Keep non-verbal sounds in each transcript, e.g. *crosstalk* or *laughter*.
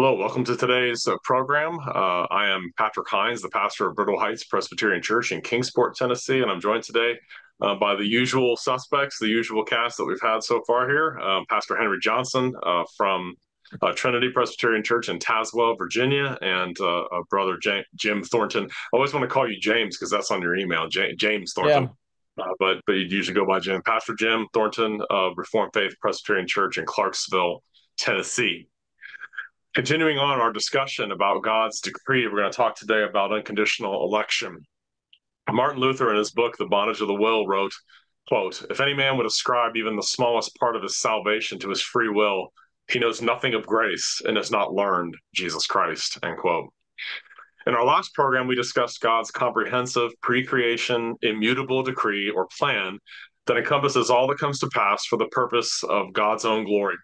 Hello, welcome to today's uh, program. Uh, I am Patrick Hines, the pastor of Bridwell Heights Presbyterian Church in Kingsport, Tennessee, and I'm joined today uh, by the usual suspects, the usual cast that we've had so far here. Um, pastor Henry Johnson uh, from uh, Trinity Presbyterian Church in Tazewell, Virginia, and uh, brother J- Jim Thornton. I always want to call you James because that's on your email, J- James Thornton. Yeah. but but you usually go by Jim. Pastor Jim Thornton of Reformed Faith Presbyterian Church in Clarksville, Tennessee. Continuing on our discussion about God's decree, we're going to talk today about unconditional election. Martin Luther, in his book, The Bondage of the Will, wrote, quote, If any man would ascribe even the smallest part of his salvation to his free will, he knows nothing of grace and has not learned Jesus Christ, end quote. In our last program, we discussed God's comprehensive pre creation, immutable decree or plan that encompasses all that comes to pass for the purpose of God's own glory.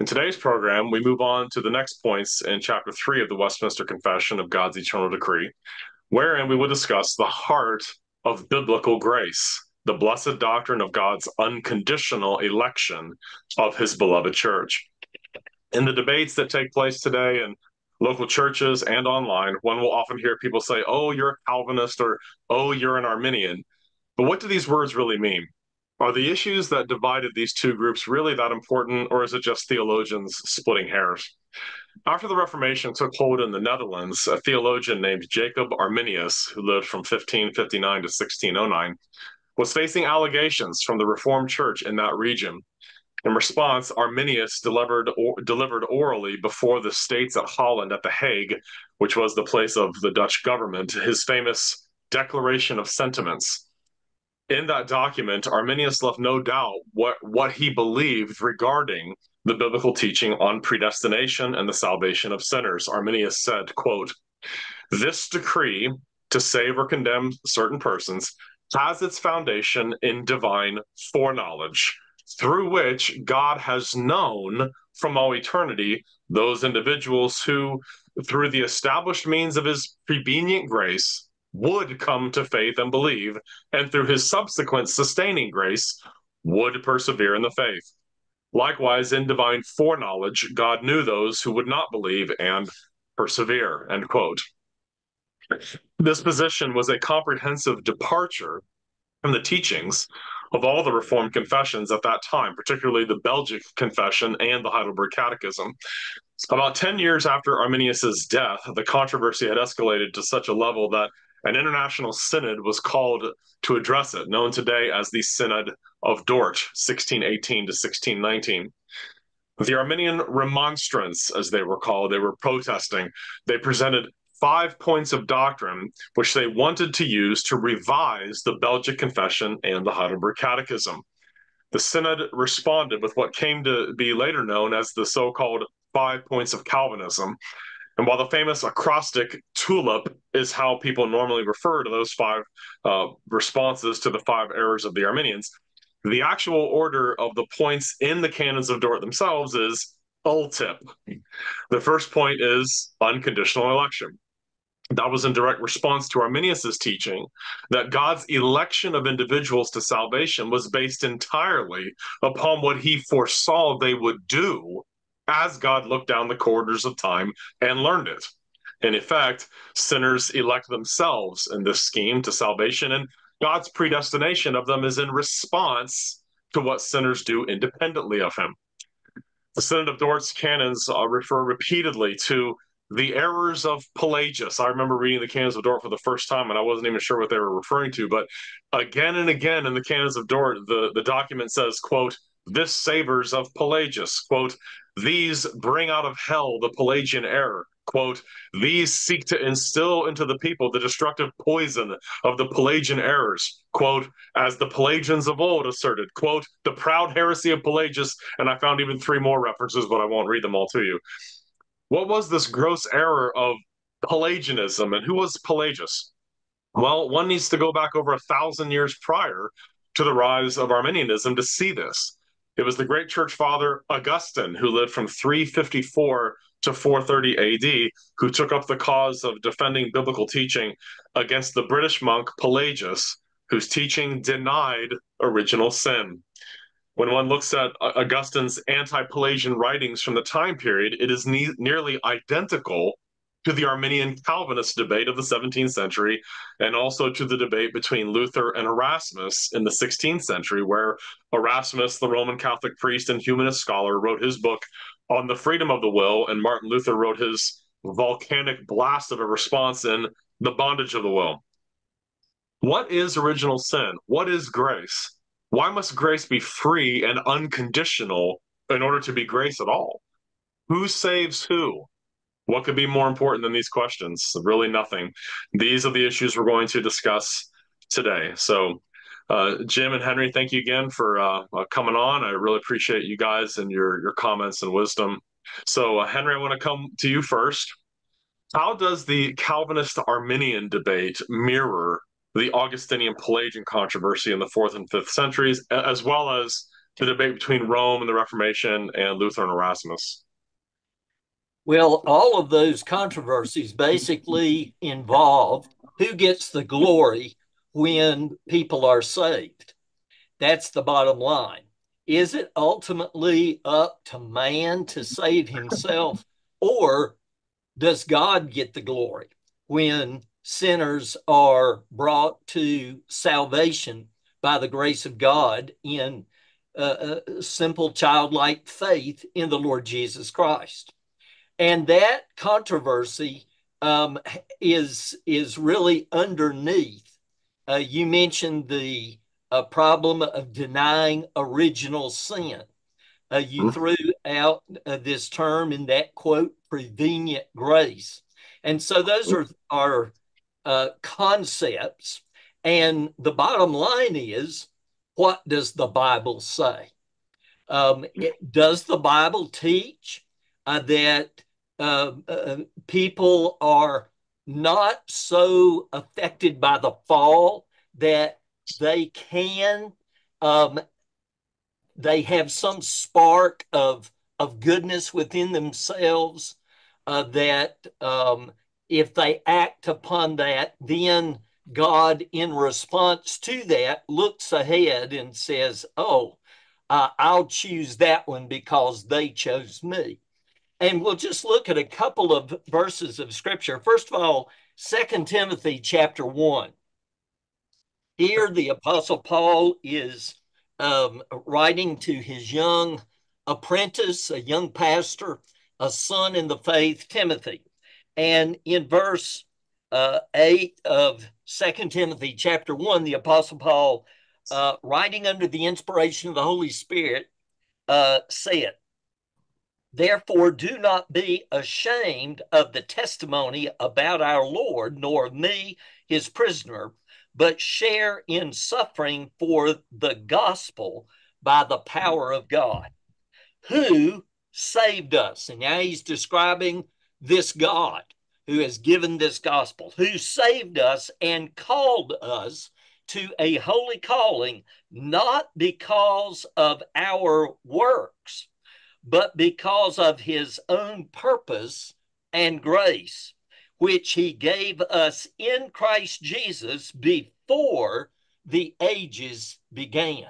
In today's program, we move on to the next points in chapter three of the Westminster Confession of God's Eternal Decree, wherein we will discuss the heart of biblical grace, the blessed doctrine of God's unconditional election of his beloved church. In the debates that take place today in local churches and online, one will often hear people say, Oh, you're a Calvinist or Oh, you're an Arminian. But what do these words really mean? Are the issues that divided these two groups really that important, or is it just theologians splitting hairs? After the Reformation took hold in the Netherlands, a theologian named Jacob Arminius, who lived from 1559 to 1609, was facing allegations from the Reformed Church in that region. In response, Arminius delivered, or, delivered orally before the states at Holland at The Hague, which was the place of the Dutch government, his famous Declaration of Sentiments in that document, Arminius left no doubt what, what he believed regarding the biblical teaching on predestination and the salvation of sinners. Arminius said, quote, this decree to save or condemn certain persons has its foundation in divine foreknowledge, through which God has known from all eternity those individuals who, through the established means of his prevenient grace, would come to faith and believe, and through his subsequent sustaining grace, would persevere in the faith. Likewise, in divine foreknowledge, God knew those who would not believe and persevere. End quote. This position was a comprehensive departure from the teachings of all the Reformed confessions at that time, particularly the Belgic Confession and the Heidelberg Catechism. About 10 years after Arminius's death, the controversy had escalated to such a level that an international synod was called to address it, known today as the Synod of Dort, 1618 to 1619. The Arminian remonstrants, as they were called, they were protesting. They presented five points of doctrine which they wanted to use to revise the Belgic Confession and the Heidelberg Catechism. The Synod responded with what came to be later known as the so called Five Points of Calvinism, and while the famous acrostic tulip is how people normally refer to those five uh, responses to the five errors of the Arminians, the actual order of the points in the canons of Dort themselves is ultip. The first point is unconditional election. That was in direct response to Arminius's teaching that God's election of individuals to salvation was based entirely upon what he foresaw they would do as God looked down the corridors of time and learned it. In effect, sinners elect themselves in this scheme to salvation, and God's predestination of them is in response to what sinners do independently of Him. The Synod of Dort's canons uh, refer repeatedly to the errors of Pelagius. I remember reading the Canons of Dort for the first time, and I wasn't even sure what they were referring to. But again and again in the Canons of Dort, the, the document says, quote, this savors of Pelagius. Quote, these bring out of hell the Pelagian error. Quote, these seek to instill into the people the destructive poison of the Pelagian errors. Quote, as the Pelagians of old asserted, quote, the proud heresy of Pelagius. And I found even three more references, but I won't read them all to you. What was this gross error of Pelagianism and who was Pelagius? Well, one needs to go back over a thousand years prior to the rise of Arminianism to see this. It was the great church father Augustine who lived from 354 to 430 AD who took up the cause of defending biblical teaching against the British monk Pelagius, whose teaching denied original sin. When one looks at Augustine's anti Pelagian writings from the time period, it is ne- nearly identical to the Arminian Calvinist debate of the 17th century, and also to the debate between Luther and Erasmus in the 16th century, where Erasmus, the Roman Catholic priest and humanist scholar, wrote his book on the freedom of the will, and Martin Luther wrote his volcanic blast of a response in The Bondage of the Will. What is original sin? What is grace? Why must grace be free and unconditional in order to be grace at all? Who saves who? What could be more important than these questions? Really, nothing. These are the issues we're going to discuss today. So, uh, Jim and Henry, thank you again for uh, uh, coming on. I really appreciate you guys and your your comments and wisdom. So, uh, Henry, I want to come to you first. How does the Calvinist Arminian debate mirror the Augustinian Pelagian controversy in the fourth and fifth centuries, as well as the debate between Rome and the Reformation and Luther and Erasmus? Well, all of those controversies basically involve who gets the glory when people are saved. That's the bottom line. Is it ultimately up to man to save himself, or does God get the glory when sinners are brought to salvation by the grace of God in uh, simple childlike faith in the Lord Jesus Christ? And that controversy um, is is really underneath uh, you mentioned the uh, problem of denying original sin. Uh, you mm-hmm. threw out uh, this term in that quote, prevenient grace. And so those are, are uh, concepts. And the bottom line is what does the Bible say? Um, it, does the Bible teach uh, that people are not so affected by the fall that they can um, they have some spark of of goodness within themselves uh, that um, if they act upon that then god in response to that looks ahead and says oh uh, i'll choose that one because they chose me and we'll just look at a couple of verses of scripture. First of all, Second Timothy chapter 1. Here, the Apostle Paul is um, writing to his young apprentice, a young pastor, a son in the faith, Timothy. And in verse uh, 8 of Second Timothy chapter 1, the Apostle Paul, uh, writing under the inspiration of the Holy Spirit, uh, said, Therefore, do not be ashamed of the testimony about our Lord, nor of me, his prisoner, but share in suffering for the gospel by the power of God, who saved us. And now he's describing this God who has given this gospel, who saved us and called us to a holy calling, not because of our works but because of his own purpose and grace, which he gave us in Christ Jesus before the ages began.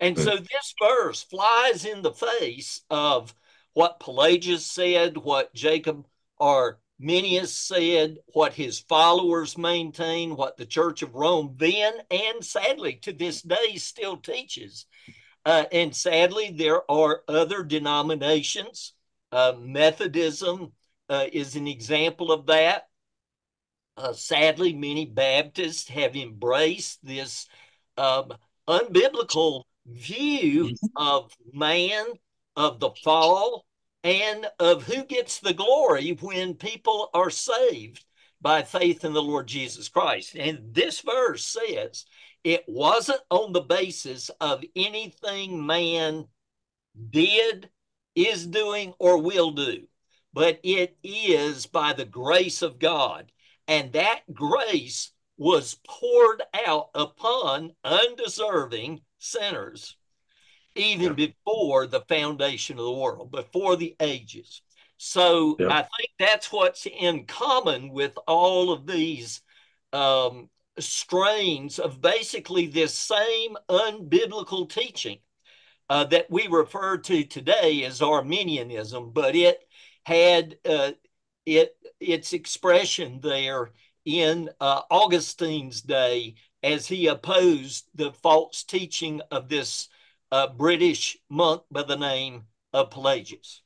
And so hmm. this verse flies in the face of what Pelagius said, what Jacob or Arminius said, what his followers maintain, what the Church of Rome then and sadly to this day still teaches uh, and sadly, there are other denominations. Uh, Methodism uh, is an example of that. Uh, sadly, many Baptists have embraced this um, unbiblical view mm-hmm. of man, of the fall, and of who gets the glory when people are saved by faith in the Lord Jesus Christ. And this verse says, it wasn't on the basis of anything man did, is doing, or will do, but it is by the grace of God. And that grace was poured out upon undeserving sinners even yeah. before the foundation of the world, before the ages. So yeah. I think that's what's in common with all of these um, strains of basically this same unbiblical teaching uh, that we refer to today as Arminianism, but it had uh, it its expression there in uh, Augustine's day as he opposed the false teaching of this uh, British monk by the name of Pelagius.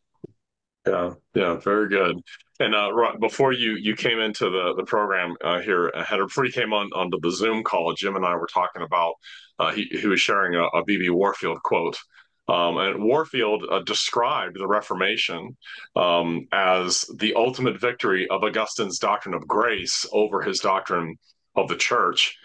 Yeah, yeah, very good. And uh, before you you came into the the program uh, here, Heather, before you came on onto the Zoom call, Jim and I were talking about uh, he he was sharing a, a B.B. Warfield quote. Um, and Warfield uh, described the Reformation um, as the ultimate victory of Augustine's doctrine of grace over his doctrine of the church.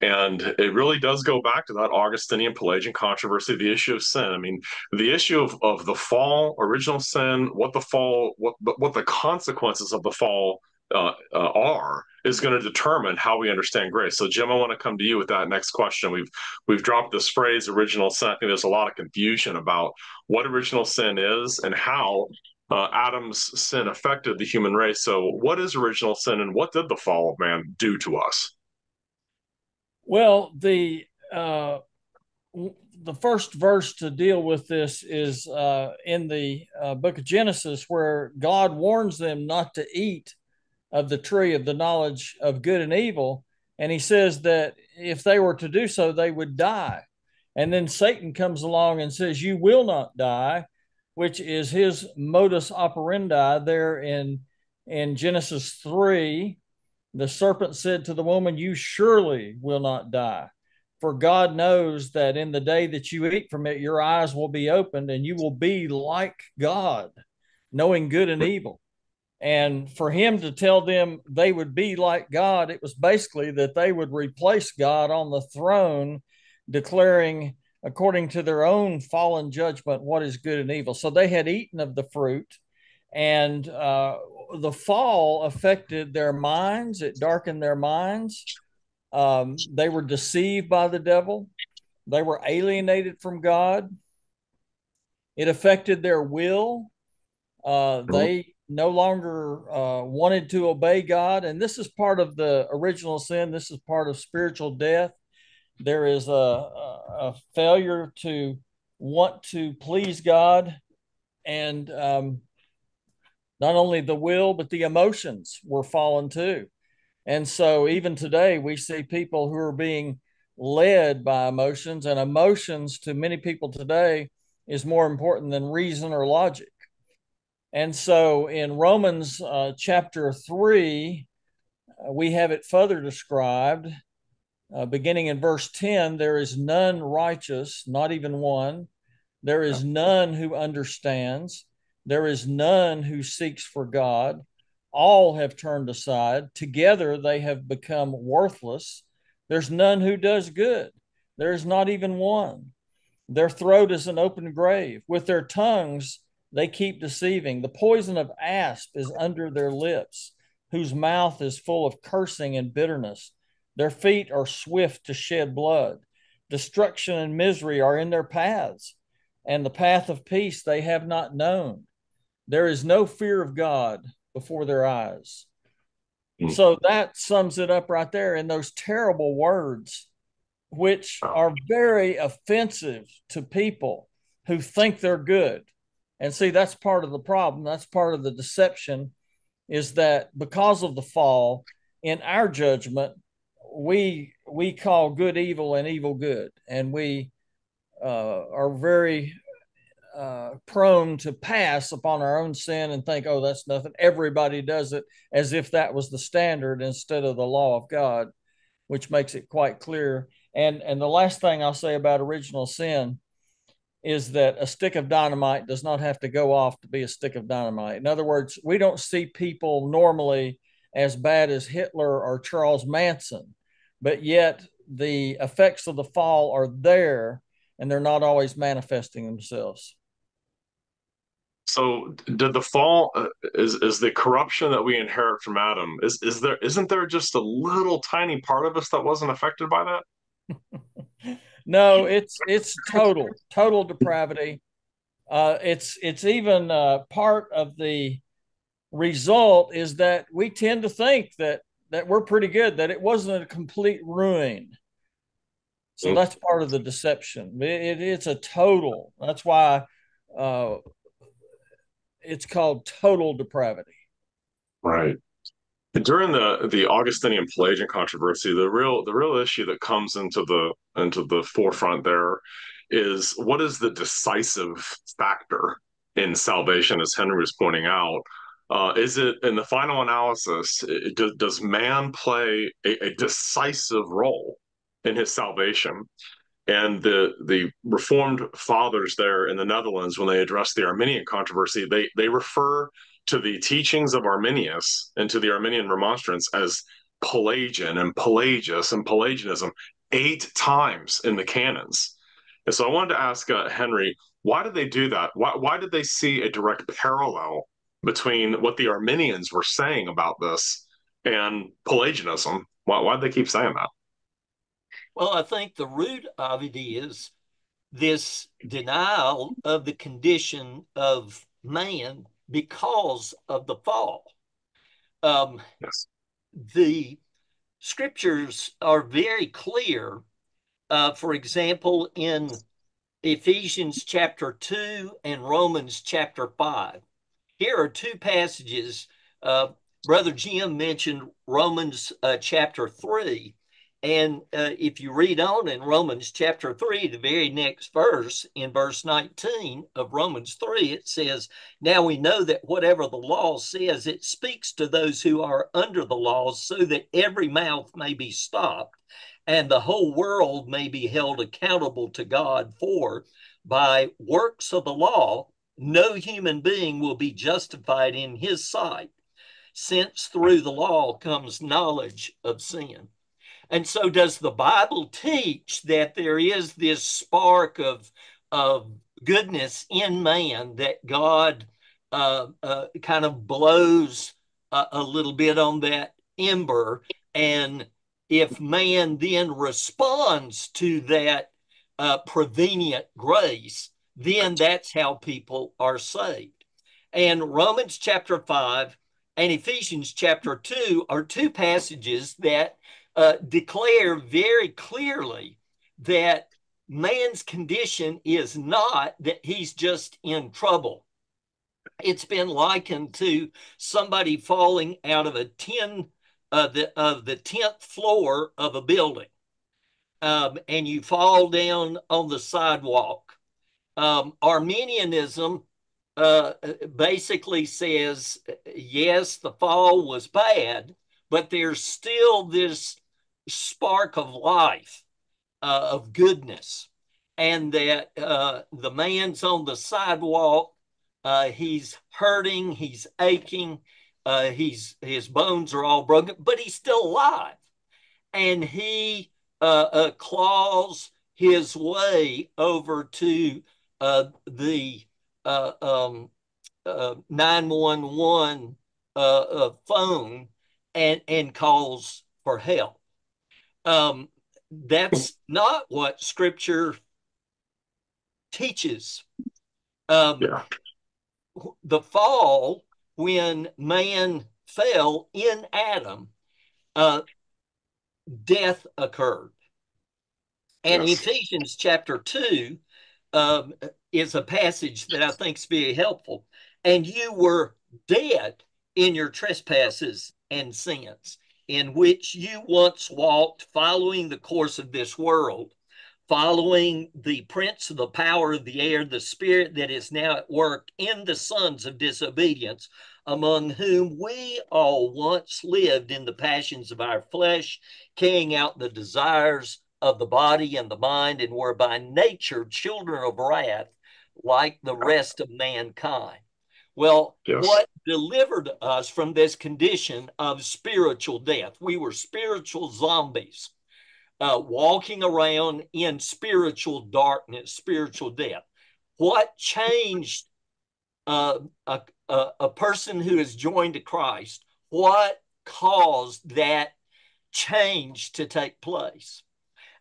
And it really does go back to that Augustinian Pelagian controversy, the issue of sin. I mean, the issue of, of the fall, original sin, what the fall, what what the consequences of the fall uh, uh, are, is going to determine how we understand grace. So, Jim, I want to come to you with that next question. We've we've dropped this phrase "original sin." I think there's a lot of confusion about what original sin is and how uh, Adam's sin affected the human race. So, what is original sin, and what did the fall of man do to us? Well, the uh, the first verse to deal with this is uh, in the uh, book of Genesis, where God warns them not to eat of the tree of the knowledge of good and evil, and He says that if they were to do so, they would die. And then Satan comes along and says, "You will not die," which is his modus operandi there in in Genesis three the serpent said to the woman, You surely will not die. For God knows that in the day that you eat from it, your eyes will be opened and you will be like God, knowing good and evil. And for him to tell them they would be like God, it was basically that they would replace God on the throne, declaring, according to their own fallen judgment, what is good and evil. So they had eaten of the fruit. And uh, the fall affected their minds, it darkened their minds. Um, they were deceived by the devil, they were alienated from God. It affected their will. Uh, they no longer uh, wanted to obey God. And this is part of the original sin. This is part of spiritual death. There is a, a, failure to want to please God. And um, not only the will, but the emotions were fallen too. And so even today, we see people who are being led by emotions, and emotions to many people today is more important than reason or logic. And so in Romans uh, chapter 3, uh, we have it further described. Uh, beginning in verse 10, there is none righteous, not even one. There is none who understands. There is none who seeks for God. All have turned aside. Together they have become worthless. There's none who does good. There is not even one. Their throat is an open grave. With their tongues they keep deceiving. The poison of asp is under their lips, whose mouth is full of cursing and bitterness. Their feet are swift to shed blood. Destruction and misery are in their paths, and the path of peace they have not known. There is no fear of God before their eyes. Mm. So that sums it up right there in those terrible words, which are very offensive to people who think they're good. And see, that's part of the problem. That's part of the deception is that because of the fall, in our judgment, we we call good evil and evil good, and we uh, are very uh, prone to pass upon our own sin and think, oh, that's nothing. Everybody does it as if that was the standard instead of the law of God, which makes it quite clear. And and the last thing I'll say about original sin is that a stick of dynamite does not have to go off to be a stick of dynamite. In other words, we don't see people normally as bad as Hitler or Charles Manson, but yet the effects of the fall are there and they're not always manifesting themselves. So did the fall uh, is is the corruption that we inherit from Adam is is there isn't there just a little tiny part of us that wasn't affected by that? *laughs* no, it's it's total total depravity. Uh, it's it's even uh, part of the result is that we tend to think that that we're pretty good that it wasn't a complete ruin. So mm-hmm. that's part of the deception. It, it, it's a total. That's why uh, it's called total depravity. Right. During the the Augustinian Pelagian controversy, the real the real issue that comes into the into the forefront there is what is the decisive factor in salvation, as Henry was pointing out. Uh, is it in the final analysis? It, does, does man play a, a decisive role in his salvation? And the the Reformed fathers there in the Netherlands, when they address the Arminian controversy, they they refer to the teachings of Arminius and to the Arminian remonstrance as Pelagian and Pelagius and Pelagianism eight times in the canons. And so I wanted to ask uh, Henry, why did they do that? Why, why did they see a direct parallel between what the Arminians were saying about this and Pelagianism? Why, why did they keep saying that? Well, I think the root of it is this denial of the condition of man because of the fall. Um, yes. The scriptures are very clear uh, for example, in Ephesians chapter 2 and Romans chapter 5. Here are two passages. Uh, Brother Jim mentioned Romans uh, chapter 3. And uh, if you read on in Romans chapter 3, the very next verse, in verse 19 of Romans 3, it says, Now we know that whatever the law says, it speaks to those who are under the law, so that every mouth may be stopped and the whole world may be held accountable to God for by works of the law, no human being will be justified in his sight, since through the law comes knowledge of sin. And so, does the Bible teach that there is this spark of, of goodness in man that God uh, uh, kind of blows a, a little bit on that ember and if man then responds to that uh, prevenient grace, then that's how people are saved. And Romans chapter 5 and Ephesians chapter 2 are two passages that uh, declare very clearly that man's condition is not that he's just in trouble. It's been likened to somebody falling out of a 10 of the of the tenth floor of a building, um, and you fall down on the sidewalk. Um, Arminianism uh, basically says yes, the fall was bad, but there's still this spark of life, uh, of goodness, and that uh, the man's on the sidewalk. Uh, he's hurting, he's aching, uh, he's his bones are all broken, but he's still alive, and he uh, uh, claws his way over to the um, uh, nine one one phone and and calls for help. Um, that's not what Scripture teaches. Um, yeah. The fall when man fell in Adam, uh, death occurred. And yes. Ephesians chapter 2 um, is a passage that I think is very helpful. And you were dead in your trespasses and sins, in which you once walked, following the course of this world, following the prince of the power of the air, the spirit that is now at work in the sons of disobedience, among whom we all once lived in the passions of our flesh, carrying out the desires of the body and the mind, and were by nature children of wrath, like the rest of mankind. Well, yes. what delivered us from this condition of spiritual death? We were spiritual zombies uh, walking around in spiritual darkness, spiritual death. What changed uh, a, a, a person who has joined to Christ? What caused that change to take place?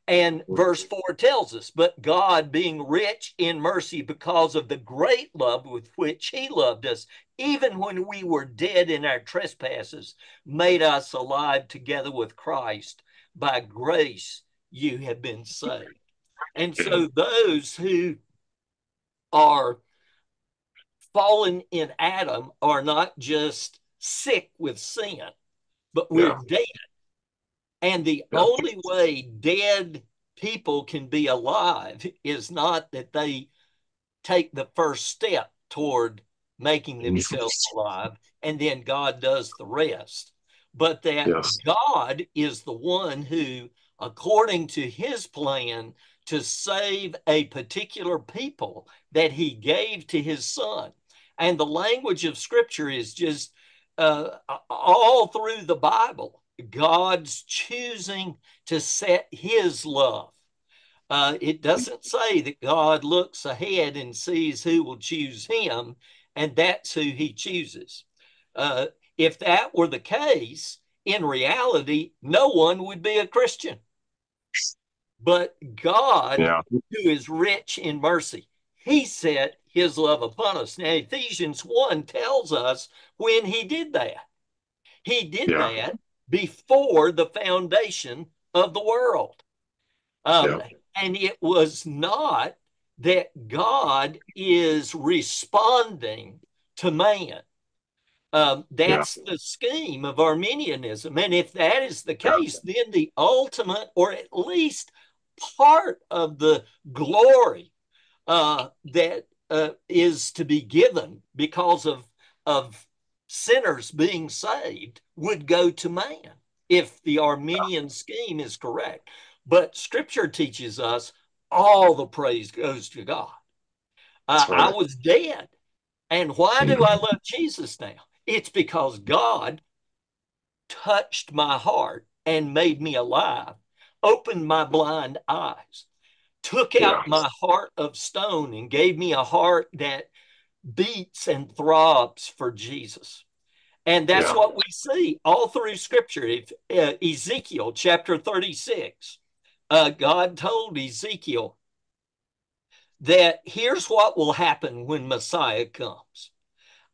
And verse 4 tells us, but God, being rich in mercy because of the great love with which He loved us, even when we were dead in our trespasses, made us alive together with Christ by grace you have been saved. And so *clears throat* those who are fallen in Adam are not just sick with sin, but we're yeah. dead. And the yeah. only way dead people can be alive is not that they take the first step toward making themselves alive and then God does the rest, but that yes. God is the one who, according to his plan, to save a particular people that he gave to his son. And the language of scripture is just uh, all through the Bible. God's choosing to set his love. Uh, it doesn't say that God looks ahead and sees who will choose him, and that's who he chooses. Uh, if that were the case, in reality, no one would be a Christian. But God, yeah. who is rich in mercy, he set his love upon us. Now, Ephesians 1 tells us when he did that. He did yeah. that before the foundation of the world. Um, yeah. And it was not that God is responding to man. Um, that's yeah. the scheme of Arminianism. And if that is the case, then the ultimate, or at least part of the glory uh, that uh, is to be given because of, of sinners being saved would go to man if the Arminian scheme is correct. But scripture teaches us all the praise goes to God. Uh, right. I was dead. And why do I love Jesus now? It's because God touched my heart and made me alive, opened my blind eyes, took out my heart of stone and gave me a heart that beats and throbs for Jesus. And that's yeah. what we see all through scripture. If, uh, Ezekiel chapter 36, uh, God told Ezekiel that here's what will happen when Messiah comes.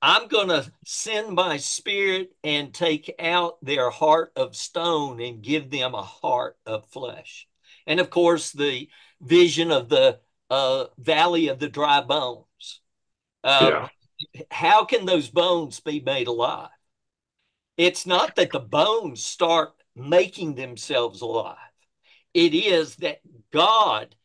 I'm going to send my spirit and take out their heart of stone and give them a heart of flesh. And of course, the vision of the uh, valley of the dry bones. Uh, yeah. How can those bones be made alive? It's not that the bones start making themselves alive, it is that God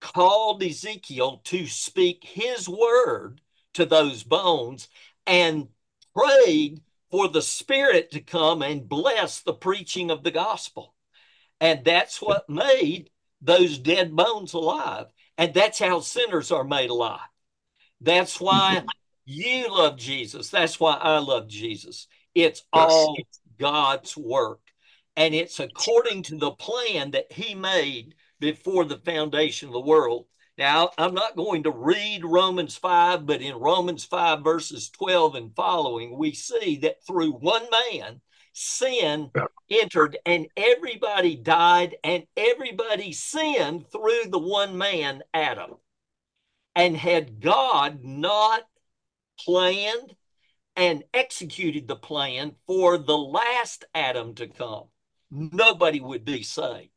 called Ezekiel to speak his word to those bones and prayed for the Spirit to come and bless the preaching of the gospel. And that's what made those dead bones alive. And that's how sinners are made alive. That's why you love Jesus. That's why I love Jesus. It's all God's work. And it's according to the plan that He made before the foundation of the world now, I'm not going to read Romans 5, but in Romans 5, verses 12 and following, we see that through one man, sin entered and everybody died and everybody sinned through the one man, Adam. And had God not planned and executed the plan for the last Adam to come, nobody would be saved.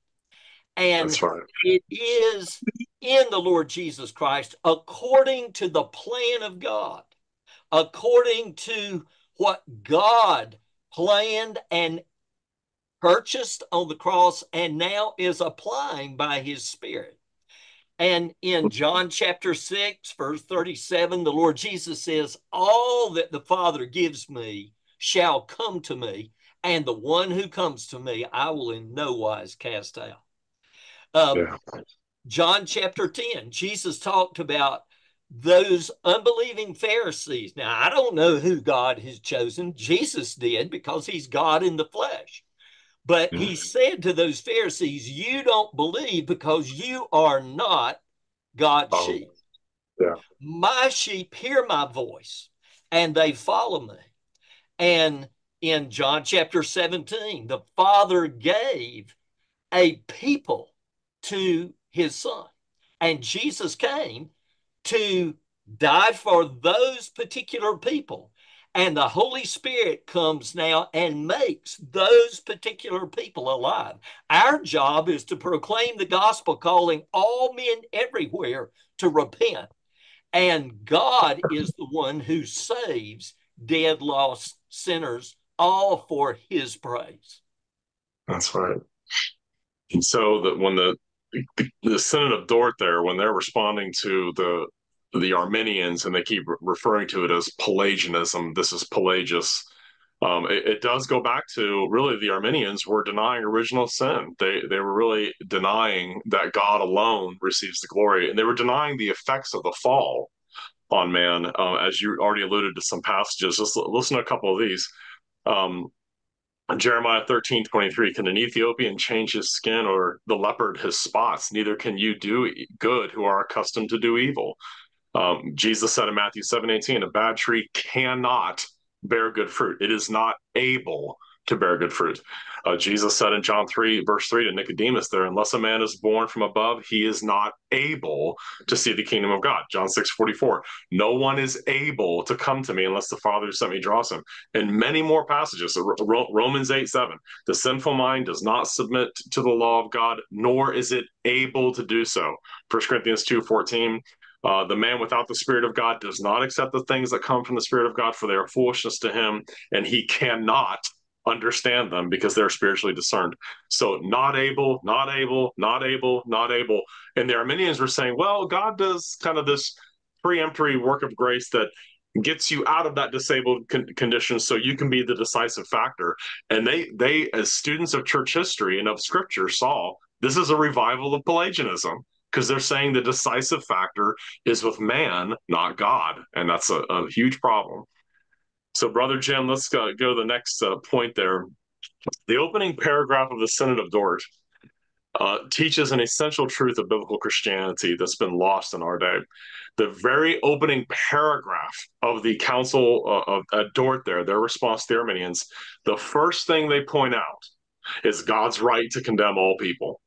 And right. it is in the Lord Jesus Christ according to the plan of God, according to what God planned and purchased on the cross and now is applying by his spirit. And in John chapter 6, verse 37, the Lord Jesus says, All that the Father gives me shall come to me, and the one who comes to me I will in no wise cast out. Um, yeah. John chapter 10, Jesus talked about those unbelieving Pharisees. Now, I don't know who God has chosen. Jesus did because he's God in the flesh. But he mm-hmm. said to those Pharisees, You don't believe because you are not God's oh, sheep. Yeah. My sheep hear my voice and they follow me. And in John chapter 17, the Father gave a people to his son. And Jesus came to die for those particular people. And the Holy Spirit comes now and makes those particular people alive. Our job is to proclaim the gospel, calling all men everywhere to repent. And God is the one who saves dead, lost sinners, all for his praise. That's right. And so that when the the, the of Dort there, when they're responding to the the Arminians and they keep re- referring to it as Pelagianism, this is Pelagius. Um, it, it, does go back to really the Arminians were denying original sin. They they were really denying that God alone receives the glory, and they were denying the effects of the fall on man. Uh, as you already alluded to some passages, let's listen to a couple of these. Um, Jeremiah 13, 23, can an Ethiopian change his skin or the leopard his spots? Neither can you do good who are accustomed to do evil. Um, Jesus said in Matthew 7, 18, a bad tree cannot bear good fruit. It is not able to bear good fruit. Uh, Jesus said in John 3, verse 3 to Nicodemus there, unless a man is born from above, he is not able to see the kingdom of God. John 6, 44. No one is able to come to me unless the Father who sent me draws him. And many more passages. Romans 8, 7. The sinful mind does not submit to the law of God, nor is it able to do so. 1 Corinthians 2, 14. Uh, the man without the Spirit of God does not accept the things that come from the Spirit of God, for they are foolishness to him, and he cannot understand them because they're spiritually discerned. So, not able, not able, not able, not able. And the Arminians were saying, well, God does kind of this preemptory work of grace that gets you out of that disabled con- condition so you can be the decisive factor and they they as students of church history and of scripture saw this is a revival of pelagianism because they're saying the decisive factor is with man not god and that's a, a huge problem so, Brother Jim, let's go, go to the next uh, point there. The opening paragraph of the Synod of Dort uh, teaches an essential truth of biblical Christianity that's been lost in our day. The very opening paragraph of the Council uh, of at Dort, there, their response to the Arminians, the first thing they point out is God's right to condemn all people.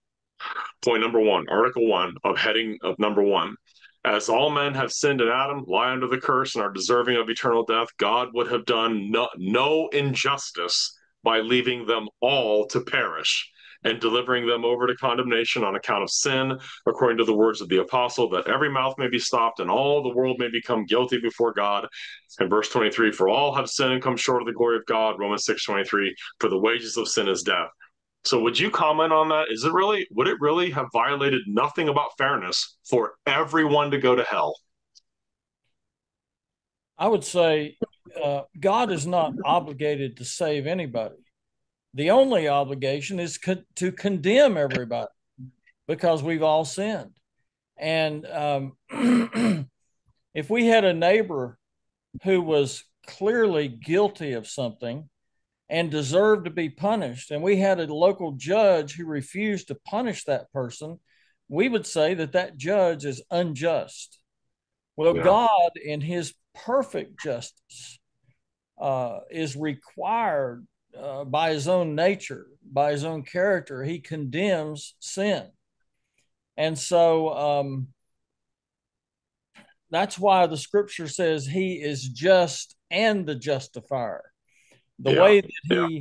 Point number one, Article one of heading of number one as all men have sinned in Adam, lie under the curse, and are deserving of eternal death, God would have done no, no injustice by leaving them all to perish and delivering them over to condemnation on account of sin, according to the words of the apostle, that every mouth may be stopped and all the world may become guilty before God. And verse 23, for all have sinned and come short of the glory of God. Romans 6 23, for the wages of sin is death. So would you comment on that? Is it really would it really have violated nothing about fairness for everyone to go to hell? I would say uh, God is not obligated to save anybody. The only obligation is co- to condemn everybody because we've all sinned. And um, *clears throat* if we had a neighbor who was clearly guilty of something and deserved to be punished, and we had a local judge who refused to punish that person, we would say that that judge is unjust. Well, yeah. God, in his perfect justice, uh, is required uh, by his own nature, by his own character, he condemns sin. And so um, that's why the scripture says he is just and the justifier. The yeah. way that he yeah.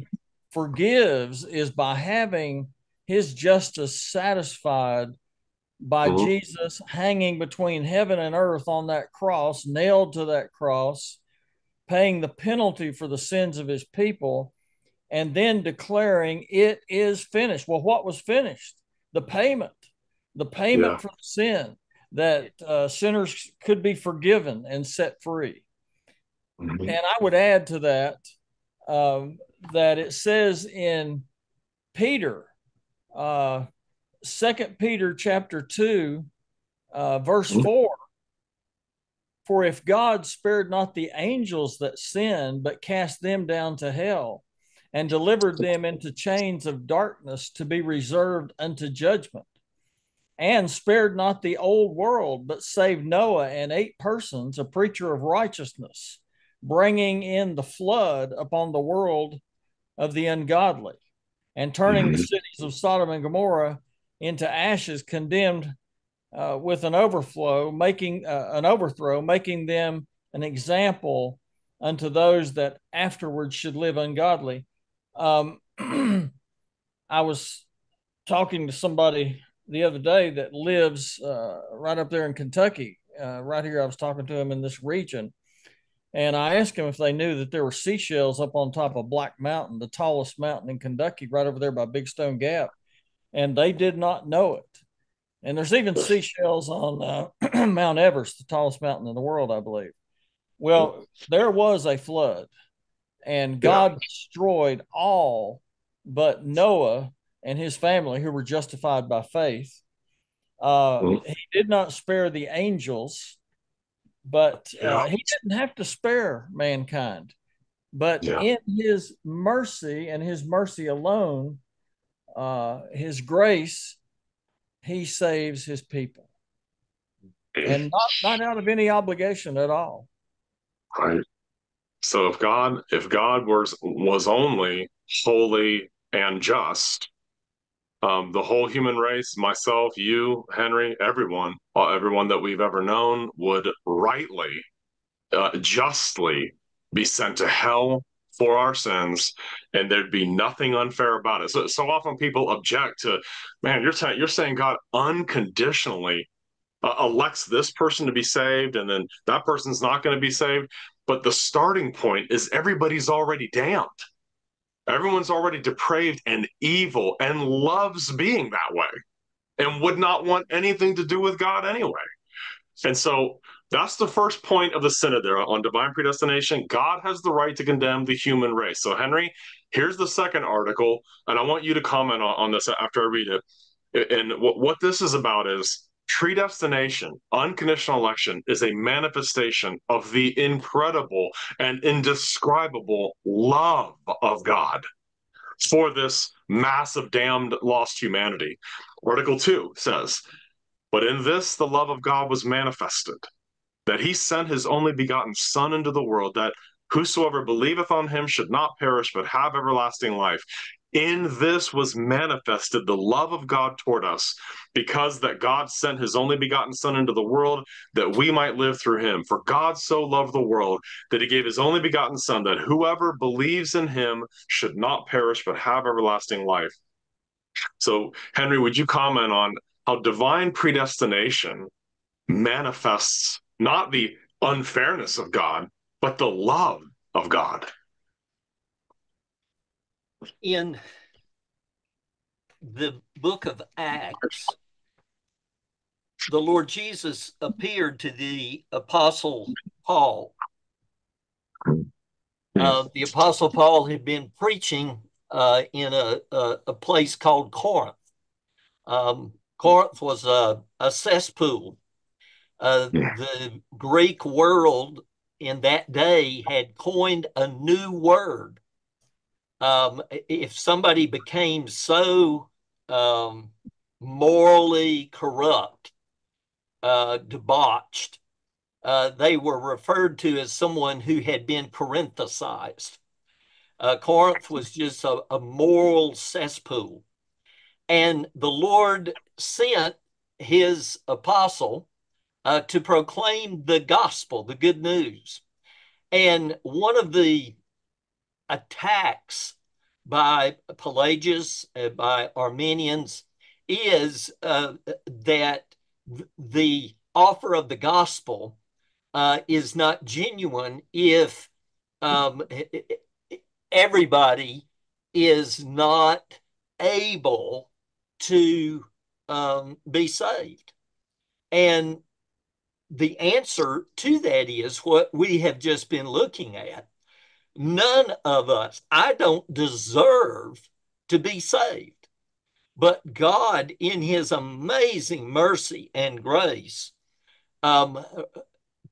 forgives is by having his justice satisfied by mm-hmm. Jesus hanging between heaven and earth on that cross, nailed to that cross, paying the penalty for the sins of his people, and then declaring it is finished. Well, what was finished? The payment, the payment yeah. for the sin that uh, sinners could be forgiven and set free. Mm-hmm. And I would add to that um, that it says in Peter, uh, Second Peter chapter two, uh, verse mm-hmm. four. For if God spared not the angels that sinned, but cast them down to hell, and delivered them into chains of darkness to be reserved unto judgment, and spared not the old world, but saved Noah and eight persons, a preacher of righteousness, bringing in the flood upon the world of the ungodly and turning mm-hmm. the cities of Sodom and Gomorrah into ashes, condemned uh, with an overflow, making uh, an overthrow, making them an example unto those that afterwards should live ungodly. Um, *clears throat* I was talking to somebody the other day that lives uh, right up there in Kentucky. Uh, right here, I was talking to him in this region, and I asked them if they knew that there were seashells up on top of Black Mountain, the tallest mountain in Kentucky, right over there by Big Stone Gap, and they did not know it. And there's even seashells on uh, *clears throat* Mount Everest, the tallest mountain in the world, I believe. Well, there was a flood, and God yeah. destroyed all but Noah and his family who were justified by faith. Uh, mm-hmm. He did not spare the angels, but uh, yeah. he didn't have to spare mankind. But yeah. in his mercy and his mercy alone, uh, his grace, he saves his people. And not, not out of any obligation at all. Right. So if God if God was was only holy and just, um, the whole human race, myself, you, Henry, everyone, uh, everyone that we've ever known would rightly, uh, justly be sent to hell for our sins, and there'd be nothing unfair about it. So, so often people object to, man, you're you're saying God unconditionally uh, elects this person to be saved, and then that person's not going to be saved. But the starting point is everybody's already damned. Everyone's already depraved and evil and loves being that way and would not want anything to do with God anyway. And so that's the first point of the synod there on divine predestination. God has the right to condemn the human race. So, Henry, here's the second article, and I want you to comment on, on this after I read it. And what, what this is about is predestination, unconditional election, is a manifestation of the incredible and indescribable love of God for this mass of damned, lost humanity. Article 2 says, But in this the love of God was manifested, that he sent his only begotten Son into the world, that whosoever believeth on him should not perish, but have everlasting life in this was manifested the love of God toward us, because that God sent his only begotten Son into the world that we might live through him. For God so loved the world that he gave his only begotten Son, that whoever believes in him should not perish but have everlasting life. So, Henry, would you comment on how divine predestination manifests not the unfairness of God, but the love of God? In the book of Acts, the Lord Jesus appeared to the apostle Paul. Uh, the apostle Paul had been preaching uh, in a, a, a, place called Corinth. Um, Corinth was a, a cesspool. Uh, the Greek world in that day had coined a new word um, if somebody became so um, morally corrupt, uh, debauched, uh, they were referred to as someone who had been Corinthicized. Uh, Corinth was just a, a moral cesspool. And the Lord sent his apostle uh, to proclaim the gospel, the good news. And one of the attacks by Pelagius, uh, by Arminians, is uh, that the offer of the gospel uh, is not genuine if um, everybody is not able to um, be saved. And the answer to that is what we have just been looking at None of us, I don't deserve to be saved. But God, in His amazing mercy and grace, um,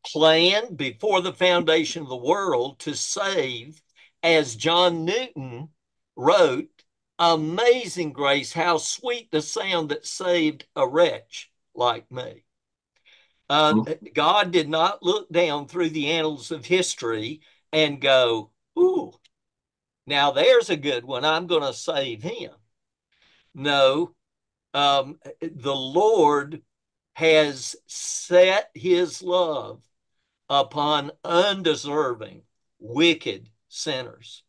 planned before the foundation of the world to save, as John Newton wrote, Amazing grace, how sweet the sound that saved a wretch like me. Uh. God did not look down through the annals of history and go, Ooh, now there's a good one. I'm going to save him. No, um, the Lord has set his love upon undeserving, wicked sinners.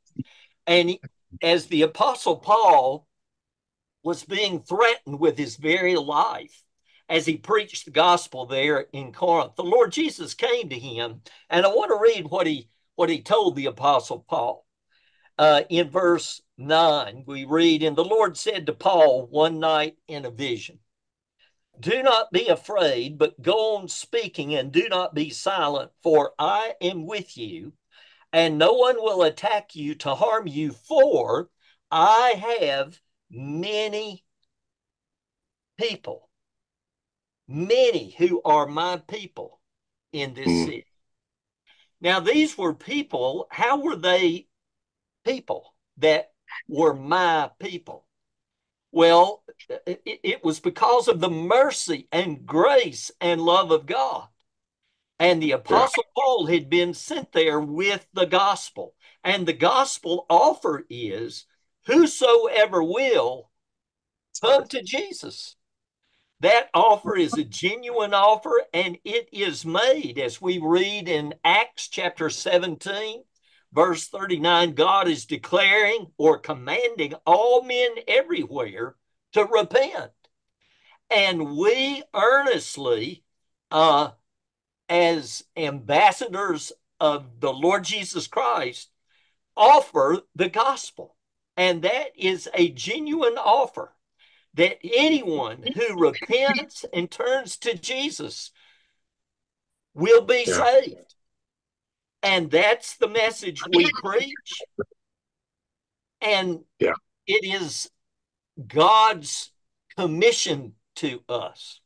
And as the Apostle Paul was being threatened with his very life as he preached the gospel there in Corinth, the Lord Jesus came to him. And I want to read what he what he told the Apostle Paul. Uh, in verse 9, we read, And the Lord said to Paul one night in a vision, Do not be afraid, but go on speaking and do not be silent, for I am with you, and no one will attack you to harm you, for I have many people, many who are my people in this mm. city. Now, these were people, how were they people that were my people? Well, it, it, was because of the mercy and grace and love of God. And the Apostle. Paul had been sent there with the gospel. And the gospel offer is whosoever will come to Jesus. That offer is a genuine offer and it is made as we read in Acts chapter 17, verse 39. God is declaring or commanding all men everywhere to repent. And we earnestly, uh, as ambassadors of the Lord Jesus Christ, offer the gospel. And that is a genuine offer that anyone who repents and turns to Jesus will be yeah. saved. And that's the message we preach. And yeah. it is God's commission to us.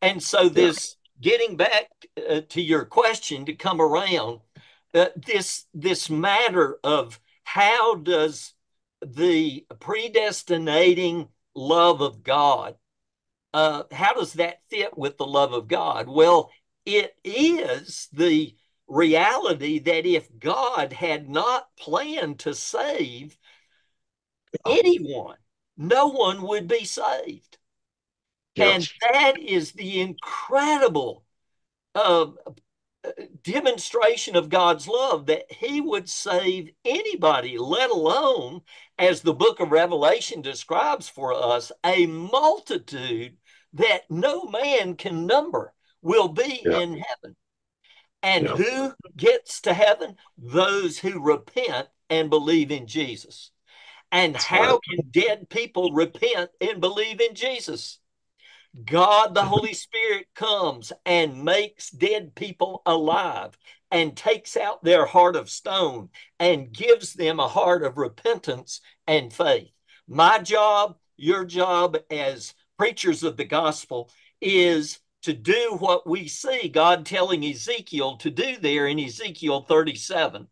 And so, this yeah. getting back uh, to your question to come around, uh, this this matter of how does the predestinating love of God. Uh, how does that fit with the love of God? Well, it is the reality that if God had not planned to save anyone, no one would be saved. Yes. And that is the incredible uh, demonstration of God's love that he would save anybody, let alone, as the book of Revelation describes for us, a multitude that no man can number will be yeah. in heaven. And yeah. who gets to heaven? Those who repent and believe in Jesus. And That's how right. can dead people repent and believe in Jesus? God, the Holy Spirit, comes and makes dead people alive and takes out their heart of stone and gives them a heart of repentance and faith. My job, your job as preachers of the gospel is to do what we see God telling Ezekiel to do there in Ezekiel 37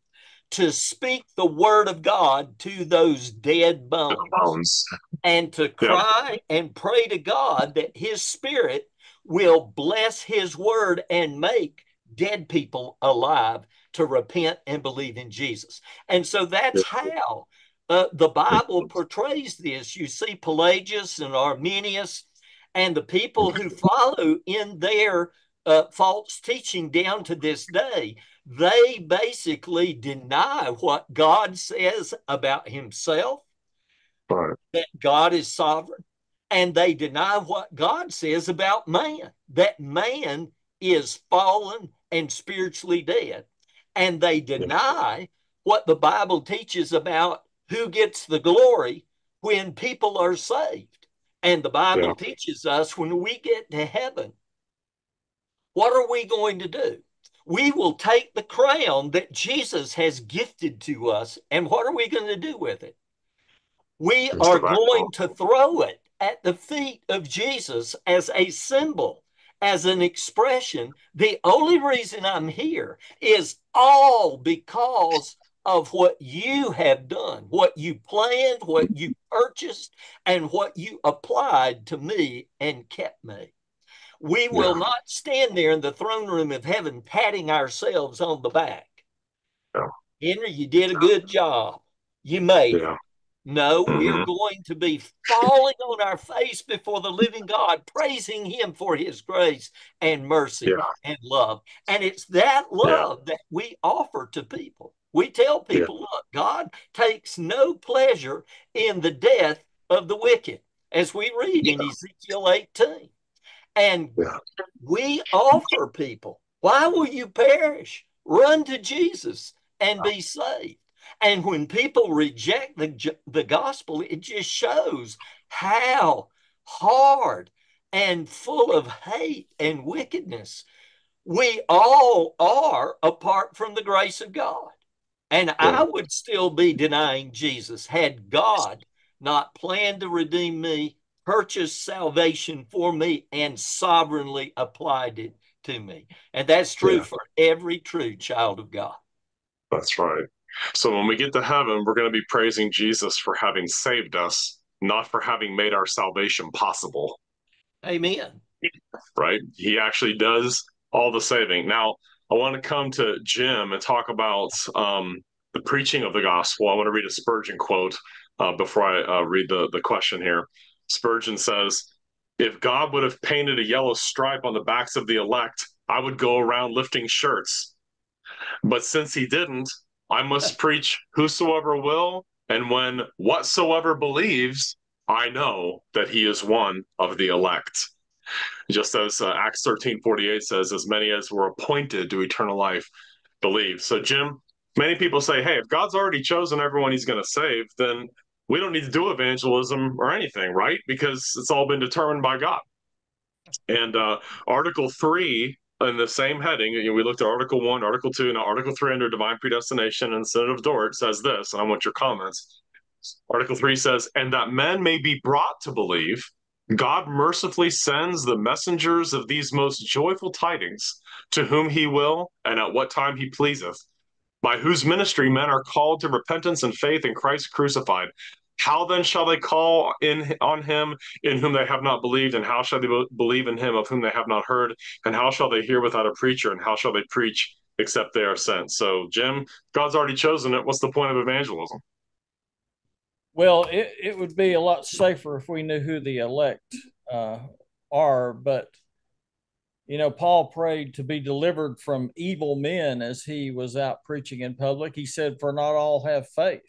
to speak the word of God to those dead bones, bones. and to cry yeah. and pray to God that his spirit will bless his word and make dead people alive to repent and believe in Jesus. And so that's how uh, the Bible *laughs* portrays this. You see Pelagius and Arminius and the people who *laughs* follow in their uh, false teaching down to this day they basically deny what God says about himself, right. that God is sovereign, and they deny what God says about man, that man is fallen and spiritually dead. And they deny what the Bible teaches about who gets the glory when people are saved. And the Bible yeah. teaches us when we get to heaven, what are we going to do? We will take the crown that Jesus has gifted to us, and what are we going to do with it? We are going to throw it at the feet of Jesus as a symbol, as an expression. The only reason I'm here is all because of what you have done, what you planned, what you purchased, and what you applied to me and kept me. We will yeah. not stand there in the throne room of heaven patting ourselves on the back. Yeah. Henry, you did a good job. You made yeah. it. No, mm-hmm. we're going to be falling on our face before the living God, praising Him for His grace and mercy yeah. and love. And it's that love yeah. that we offer to people. We tell people, yeah. look, God takes no pleasure in the death of the wicked, as we read in Ezekiel 18. And yeah. we offer people, why will you perish? Run to Jesus and be saved. And when people reject the, the gospel, it just shows how hard and full of hate and wickedness we all are apart from the grace of God. And I would still be denying Jesus had God not planned to redeem me, purchased salvation for me, and sovereignly applied it to me. And that's true yeah. for every true child of God. That's right. So when we get to heaven, we're going to be praising Jesus for having saved us, not for having made our salvation possible. Amen. Right? He actually does all the saving. Now, I want to come to Jim and talk about um, the preaching of the gospel. I want to read a Spurgeon quote uh, before I uh, read the, the question here. Spurgeon says, If God would have painted a yellow stripe on the backs of the elect, I would go around lifting shirts. But since he didn't, I must *laughs* preach whosoever will, and when whatsoever believes, I know that he is one of the elect. Just as uh, Acts 13 48 says, as many as were appointed to eternal life believe. So, Jim, many people say, hey, if God's already chosen everyone he's going to save, then we don't need to do evangelism or anything, right? Because it's all been determined by God. And uh, Article 3 in the same heading, you know, we looked at Article 1, Article 2, and Article 3 under divine predestination and Synod of Dort says this, and I want your comments. Article 3 says, and that men may be brought to believe God mercifully sends the messengers of these most joyful tidings to whom he will and at what time he pleaseth, by whose ministry men are called to repentance and faith in Christ crucified. How then shall they call in on him in whom they have not believed? And how shall they believe in him of whom they have not heard? And how shall they hear without a preacher? And how shall they preach except they are sent? So, Jim, God's already chosen it. What's the point of evangelism? Well, it, it would be a lot safer if we knew who the elect uh, are. But, you know, Paul prayed to be delivered from evil men as he was out preaching in public. He said, For not all have faith.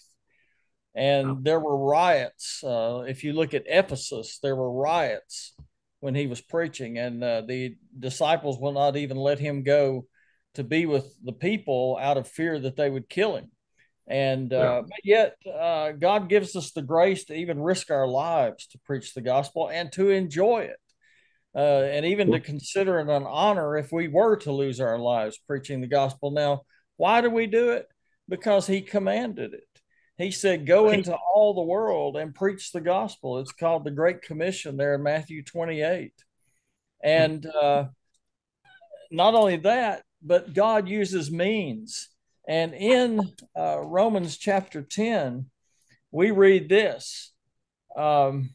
And there were riots. Uh, if you look at Ephesus, there were riots when he was preaching, and uh, the disciples will not even let him go to be with the people out of fear that they would kill him. And uh, yeah. but yet, uh, God gives us the grace to even risk our lives to preach the gospel and to enjoy it, uh, and even to consider it an honor if we were to lose our lives preaching the gospel. Now, why do we do it? Because He commanded it. He said, "Go into all the world and preach the gospel." It's called the Great Commission there in Matthew twenty-eight, and uh, not only that, but God uses means and in uh, Romans chapter 10, we read this. Um,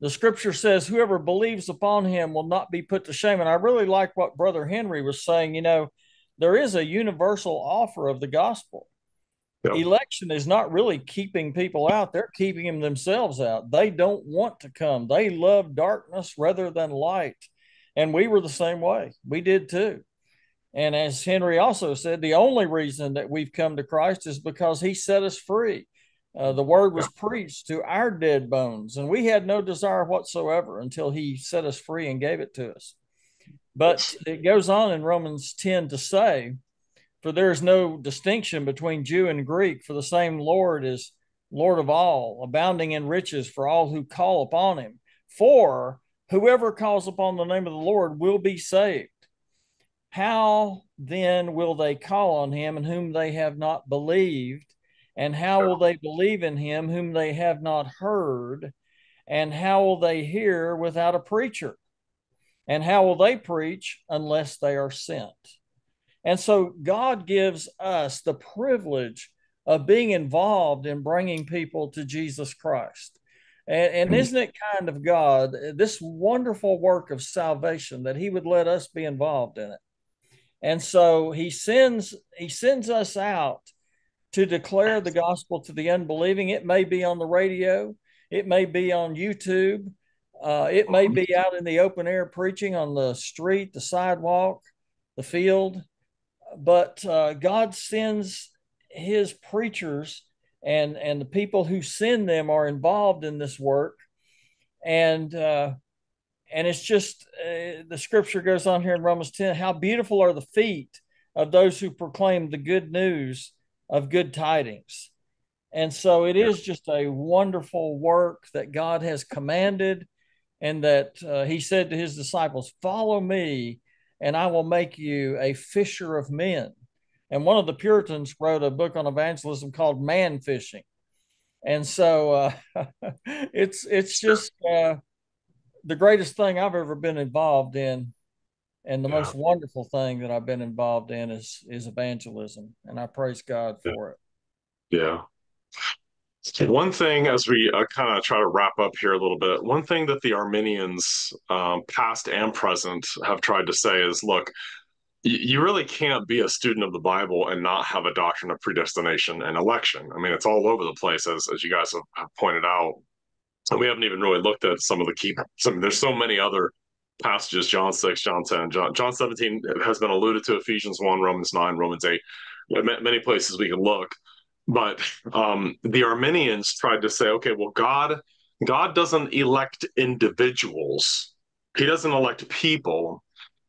the scripture says, Whoever believes upon him will not be put to shame. And I really like what Brother Henry was saying. You know, there is a universal offer of the gospel. Yep. Election is not really keeping people out, they're keeping them themselves out. They don't want to come, they love darkness rather than light. And we were the same way. We did too. And as Henry also said, the only reason that we've come to Christ is because he set us free. Uh, the word was preached to our dead bones, and we had no desire whatsoever until he set us free and gave it to us. But it goes on in Romans 10 to say, For there is no distinction between Jew and Greek, for the same Lord is Lord of all, abounding in riches for all who call upon him. For whoever calls upon the name of the Lord will be saved. How then will they call on him in whom they have not believed? And how will they believe in him whom they have not heard? And how will they hear without a preacher? And how will they preach unless they are sent? And so God gives us the privilege of being involved in bringing people to Jesus Christ. And, and, mm. isn't it kind of God, this wonderful work of salvation, that He would let us be involved in it? And so he sends he sends us out to declare the gospel to the unbelieving. It may be on the radio, it may be on YouTube, uh, it may be out in the open air preaching on the street, the sidewalk, the field. but uh, God sends His preachers, and and the people who send them are involved in this work, and uh, and it's just uh, the Scripture goes on here in Romans ten. How beautiful are the feet of those who proclaim the good news of good tidings. And so it is just a wonderful work that God has commanded and that uh, he said to his disciples, Follow me, and I will make you a fisher of men. And one of the Puritans wrote a book on evangelism called Man Fishing. And so uh, *laughs* it's it's just uh, the greatest thing I've ever been involved in, and the yeah. most wonderful thing that I've been involved in is is evangelism, and I praise God for it. Yeah, one thing, as we uh, kind of try to wrap up here a little bit, one thing that the Arminians, um, past and present, have tried to say is look, y- you really can't be a student of the Bible and not have a doctrine of predestination and election. I mean, it's all over the place, as, as you guys have, have pointed out. And we haven't even really looked at some of the key, some, there's so many other passages John 6, John 10, John, John 17 has been alluded to, Ephesians 1, Romans 9, Romans 8, many places we can look. But um, the Arminians tried to say, okay, well, God, God doesn't elect individuals. He doesn't elect people.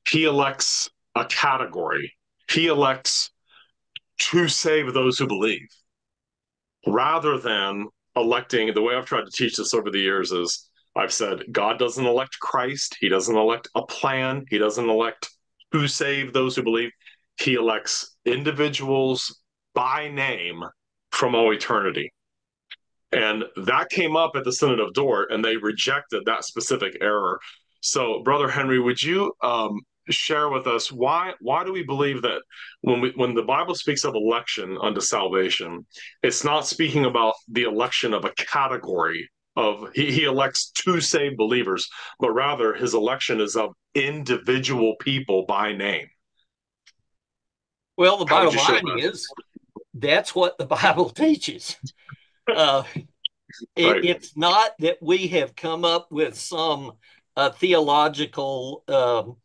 He elects a category. He elects to save those who believe, rather than electing. The way I've tried to teach this over the years is I've said God doesn't elect Christ. He doesn't elect a plan. He doesn't elect who save those who believe. He elects individuals by name from all eternity. And that came up at the Synod of Dort, and they rejected that specific error. So, Brother Henry, would you um, share with us why why do we believe that when we when the Bible speaks of election unto salvation, it's not speaking about the election of a category of he, he elects to save believers, but rather his election is of individual people by name. Well, the bottom line is that's what the *laughs* Bible teaches. Uh, it. It's not that we have come up with some uh, theological um,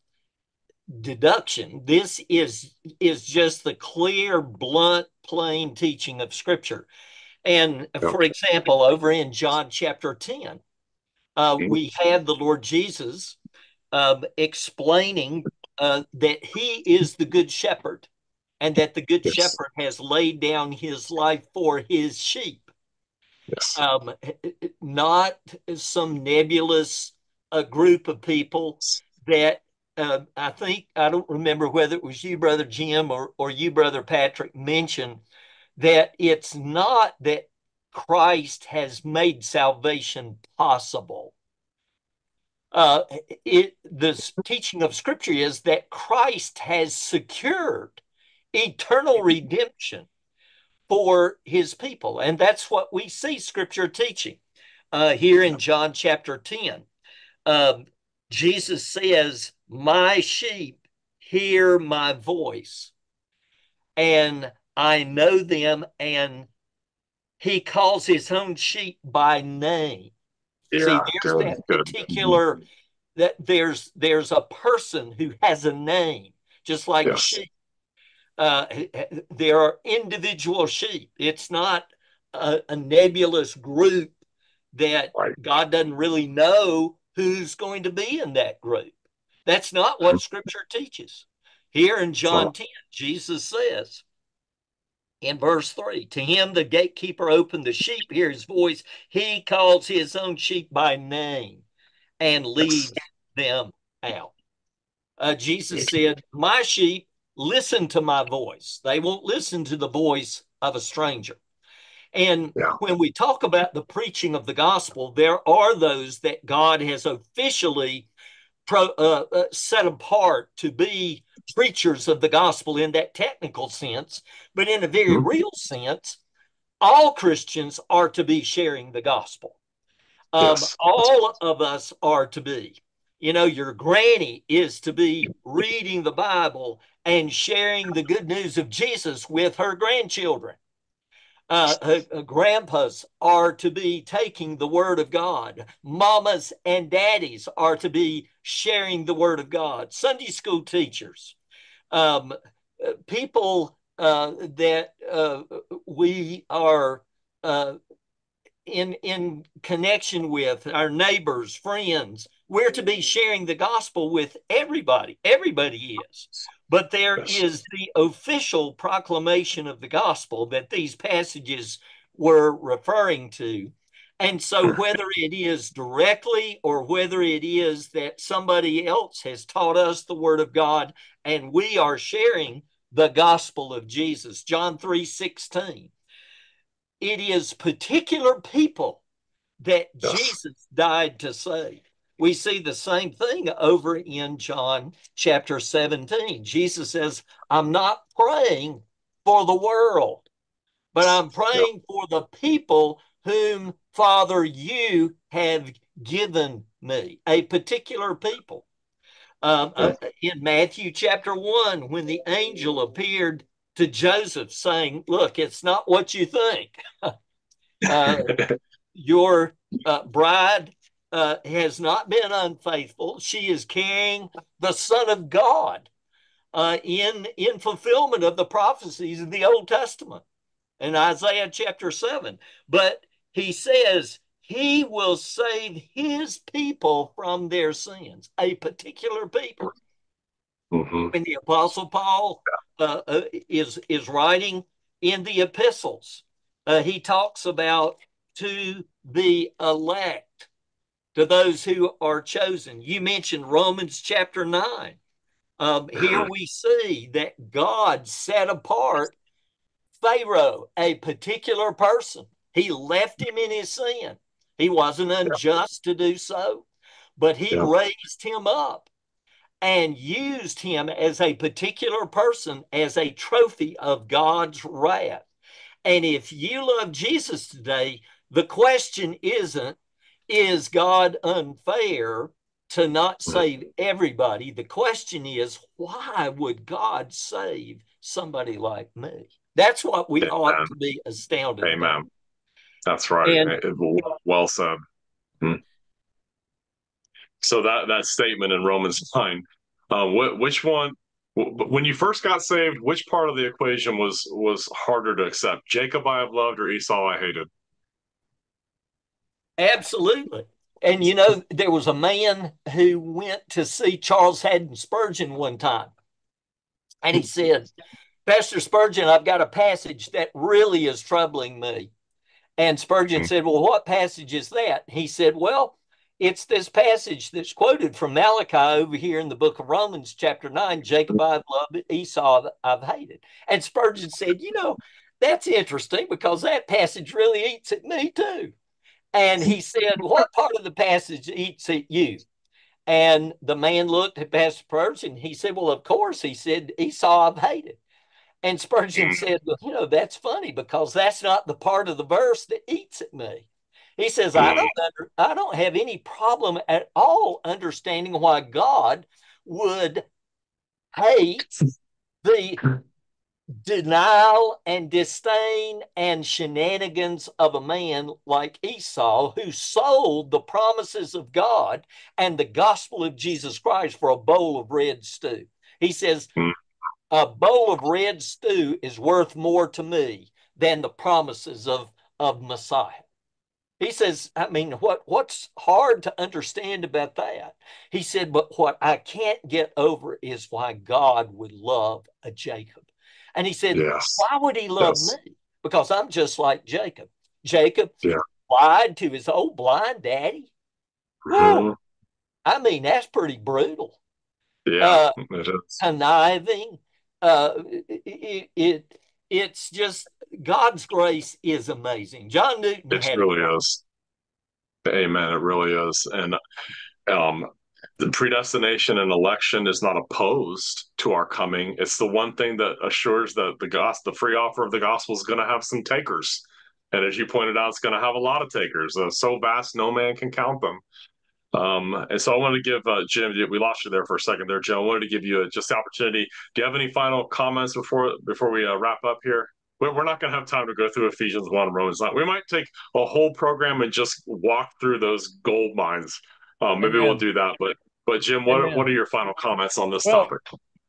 deduction. This is is just the clear, blunt, plain teaching of Scripture. And for example, over in John chapter ten, uh, mm-hmm. we had the Lord Jesus um, explaining uh, that He is the Good Shepherd and that the good yes. shepherd has laid down his life for his sheep. Yes. Um, not some nebulous uh, group of people that uh, I think, I don't remember whether it was you, Brother Jim, or, or you, Brother Patrick, mentioned that it's not that Christ has made salvation possible. Uh, it, the teaching of Scripture is that Christ has secured eternal redemption for his people. And that's what we see scripture teaching uh, here in John chapter 10. Um, Jesus says, My sheep hear my voice, and I know them, and he calls his own sheep by name. Yeah, See, there's good, that particular that there's there's a person who has a name, just like yes. sheep uh, there are individual sheep. It's not a, a nebulous group that right. God doesn't really know who's going to be in that group. That's not what Scripture teaches. Here in John 10, Jesus says in verse 3 To him the gatekeeper opened, the sheep hear his voice. He calls his own sheep by name and leads them out. Uh, Jesus said, My sheep listen to my voice. They won't listen to the voice of a stranger. And yeah. when we talk about the preaching of the gospel, there are those that God has officially pro, uh, uh, set apart to be preachers of the gospel in that technical sense. But in a very mm-hmm. real sense, all Christians are to be sharing the gospel. Um, yes. All of us are to be. You know, your granny is to be reading the Bible and sharing the good news of Jesus with her grandchildren. Uh, uh, grandpas are to be taking the word of God. Mamas and daddies are to be sharing the word of God. Sunday school teachers, um, people uh, that uh, we are uh, in in connection with our neighbors, friends. We're to be sharing the gospel with everybody. Everybody is. But there is the official proclamation of the gospel that these passages were referring to. And so, whether it is directly or whether it is that somebody else has taught us the word of God and we are sharing the gospel of Jesus, John 3 16, it is particular people that yes. Jesus died to save. We see the same thing over in John chapter 17. Jesus says, I'm not praying for the world, but I'm praying yep. for the people whom, Father, you have given me, a particular people. Um, uh, in Matthew chapter 1, when the angel appeared to Joseph saying, Look, it's not what you think. *laughs* uh, *laughs* your uh, bride uh, has not been unfaithful. She is carrying the Son of God uh, in, in fulfillment of the prophecies of the Old Testament in Isaiah chapter 7. But he says, He will save His people from their sins, a particular people. Mm-hmm. When the Apostle Paul uh, uh, is is writing in the epistles. Uh, he talks about to the elect, to those who are chosen. You mentioned Romans chapter nine. Um, here we see that God set apart Pharaoh, a particular person. He left him in his sin. He wasn't unjust to do so, but he yeah. raised him up and used him as a particular person as a trophy of God's wrath. And if you love Jesus today, the question isn't, is God unfair to not save everybody? The question is, why would God save somebody like me? That's what we ought to be astounded. Amen. About. That's right. And, well said. Hmm. So that that statement in Romans *laughs* nine, uh, wh- which one? when you first got saved, which part of the equation was was harder to accept? Jacob I have loved or Esau I hated? Absolutely. And you know, there was a man who went to see Charles Haddon Spurgeon one time, and he said, Pastor Spurgeon, I've got a passage that really is troubling me. And Spurgeon hmm. said, Well, what passage is that? He said, Well, it's this passage that's quoted from Malachi over here in the book of Romans, chapter 9 Jacob I've loved, Esau I've hated. And Spurgeon said, You know, that's interesting because that passage really eats at me too. And he said, What part of the passage eats at you? And the man looked at Pastor Spurgeon. He said, Well, of course. He said, Esau I've hated. And Spurgeon mm. said, well, you know, that's funny because that's not the part of the verse that eats at me. He says, I don't mm. under, I don't have any problem at all understanding why God would hate the denial and disdain and shenanigans of a man like Esau who sold the promises of God and the gospel of Jesus Christ for a bowl of red stew. He says, mm a bowl of red stew is worth more to me than the promises of, of Messiah. He says, I mean, what, what's hard to understand about that? He said, but what I can't get over is why God would love a Jacob. And he said, yes. why would he love yes. me? Because I'm just like Jacob. Jacob yeah. lied to his old blind daddy. Mm-hmm. I mean, that's pretty brutal. Yeah, uh, conniving, uh, it, it, it's just God's grace is amazing. John Newton. It really is. Amen. It really is, and um, the predestination and election is not opposed to our coming. It's the one thing that assures that the gospel, the free offer of the gospel, is going to have some takers. And as you pointed out, it's going to have a lot of takers. Uh, so vast, no man can count them. Um, and so I wanted to give uh, Jim, we lost you there for a second there, Jim. I wanted to give you a, just the opportunity. Do you have any final comments before before we uh, wrap up here? We're not going to have time to go through Ephesians 1 and Romans 9. We might take a whole program and just walk through those gold mines. Um, maybe Amen. we'll do that. But but Jim, what, what are your final comments on this well, topic?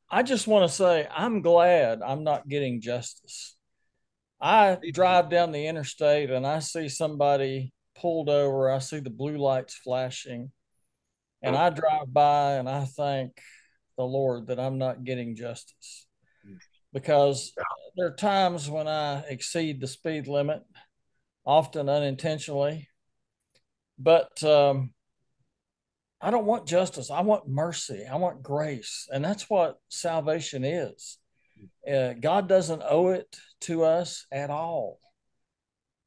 I just want to say I'm glad I'm not getting justice. I drive down the interstate and I see somebody pulled over. I see the blue lights flashing, and I drive by and I thank the Lord that I'm not getting justice because there are times when I exceed the speed limit, often unintentionally. But um, I don't want justice. I want mercy. I want grace. And that's what salvation is. Uh, God doesn't owe it to us at all.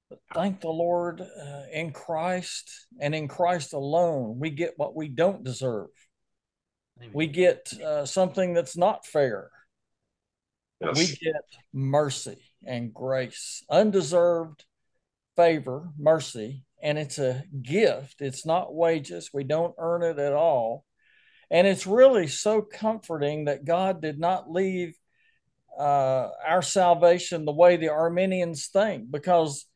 But thank the Lord uh, in Christ and in Christ alone, we get what we don't deserve. Amen. We get uh, something that's not fair. Yes. We get mercy and grace, undeserved favor, mercy, and it's a gift. It's not wages. We don't earn it at all. And it's really so comforting that God did not leave uh, our salvation the way the Arminians think, because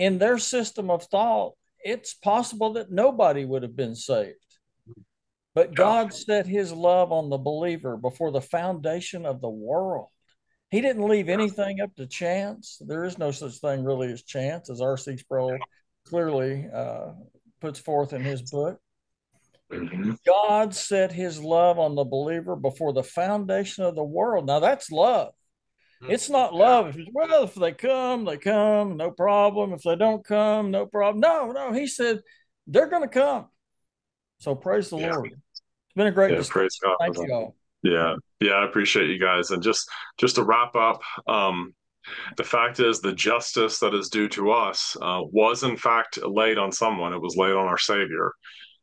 in their system of thought, it's possible that nobody would have been saved. But God set his love on the believer before the foundation of the world. He didn't leave anything up to chance. There is no such thing really as chance, as R.C. Sproul clearly uh, puts forth in his book. Mm-hmm. God set his love on the believer before the foundation of the world. Now that's love. Mm-hmm. It's not love. If well, if they come, they come, no problem. If they don't come, no problem. No, no. He said they're going to come. So praise the yeah. Lord. It's been a great yeah, discussion. Praise God. Thank you all. Yeah, yeah, I appreciate you guys. And just just to wrap up, um, the fact is the justice that is due to us uh, was in fact laid on someone. It was laid on our Savior.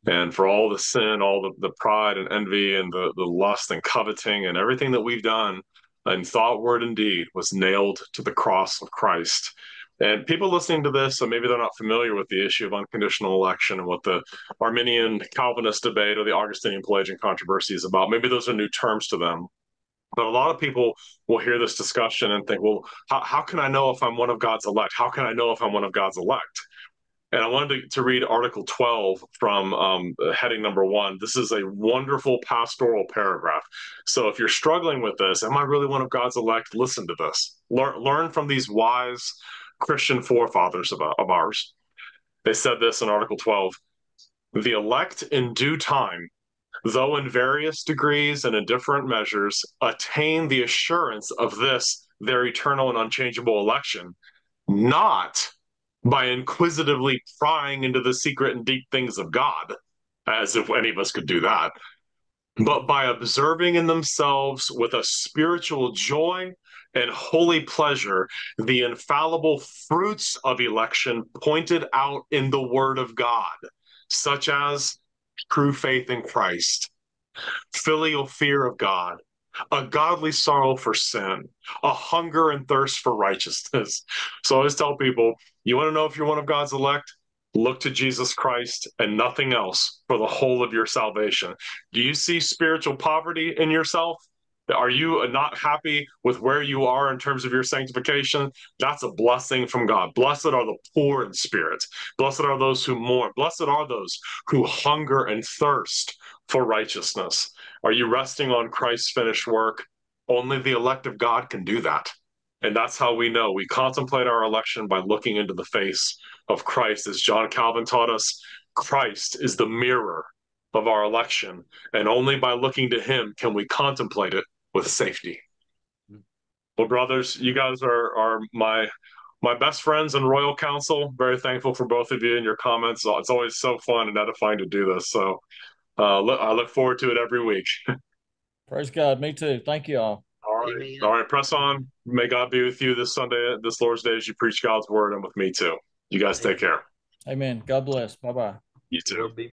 And for all the sin, all the, the pride and envy and the, the lust and coveting and everything that we've done in thought, word, and deed was nailed to the cross of Christ. And people listening to this, so maybe they're not familiar with the issue of unconditional election and what the Arminian Calvinist debate or the Augustinian Pelagian controversy is about. Maybe those are new terms to them. But a lot of people will hear this discussion and think, well, how, how can I know if I'm one of God's elect? How can I know if I'm one of God's elect? And I wanted to, to read Article 12 from um, heading number one. This is a wonderful pastoral paragraph. So if you're struggling with this, am I really one of God's elect? Listen to this. Learn, learn from these wise Christian forefathers of, of ours. They said this in Article 12 The elect in due time, though in various degrees and in different measures, attain the assurance of this their eternal and unchangeable election, not by inquisitively prying into the secret and deep things of God, as if any of us could do that, but by observing in themselves with a spiritual joy and holy pleasure the infallible fruits of election pointed out in the Word of God, such as true faith in Christ, filial fear of God, a godly sorrow for sin, a hunger and thirst for righteousness. *laughs* So I always tell people, you want to know if you're one of God's elect? Look to Jesus Christ and nothing else for the whole of your salvation. Do you see spiritual poverty in yourself? Are you not happy with where you are in terms of your sanctification? That's a blessing from God. Blessed are the poor in spirit. Blessed are those who mourn. Blessed are those who hunger and thirst for righteousness. Are you resting on Christ's finished work? Only the elect of God can do that. And that's how we know. We contemplate our election by looking into the face of Christ. As John Calvin taught us, Christ is the mirror of our election. And only by looking to him can we contemplate it with safety. Well, brothers, you guys are are my my best friends in Royal Council. Very thankful for both of you and your comments. It's always so fun and edifying to do this. So uh, I look forward to it every week. *laughs* Praise God. Me too. Thank you all. All right. Amen. All right. Press on. May God be with you this Sunday, this Lord's Day, as you preach God's word and with me too. You guys take care. Amen. God bless. Bye bye. You too.